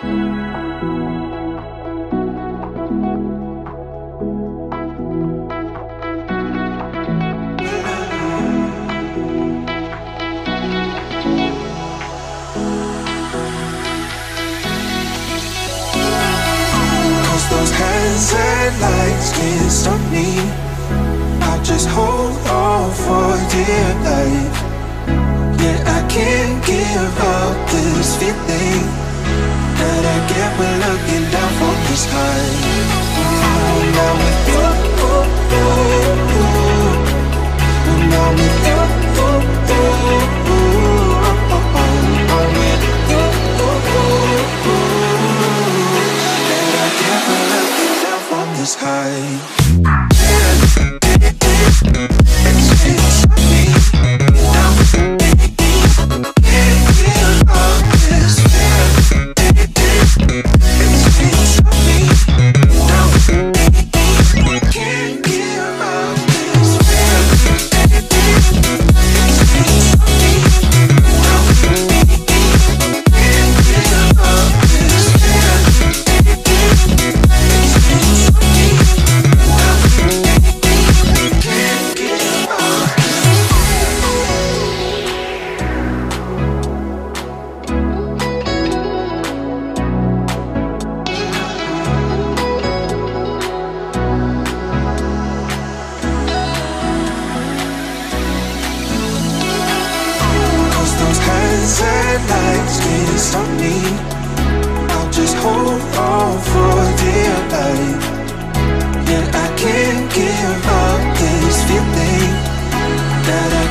those hands and legs can't stop me. I just hold on for dear life. Yeah, I can't give up this feeling. Get looking down from the sky. Now with you, with you, with you. That I when looking down from the sky. Can't stop me. I'll just hold on for dear life. Yeah, I can't give up this feeling that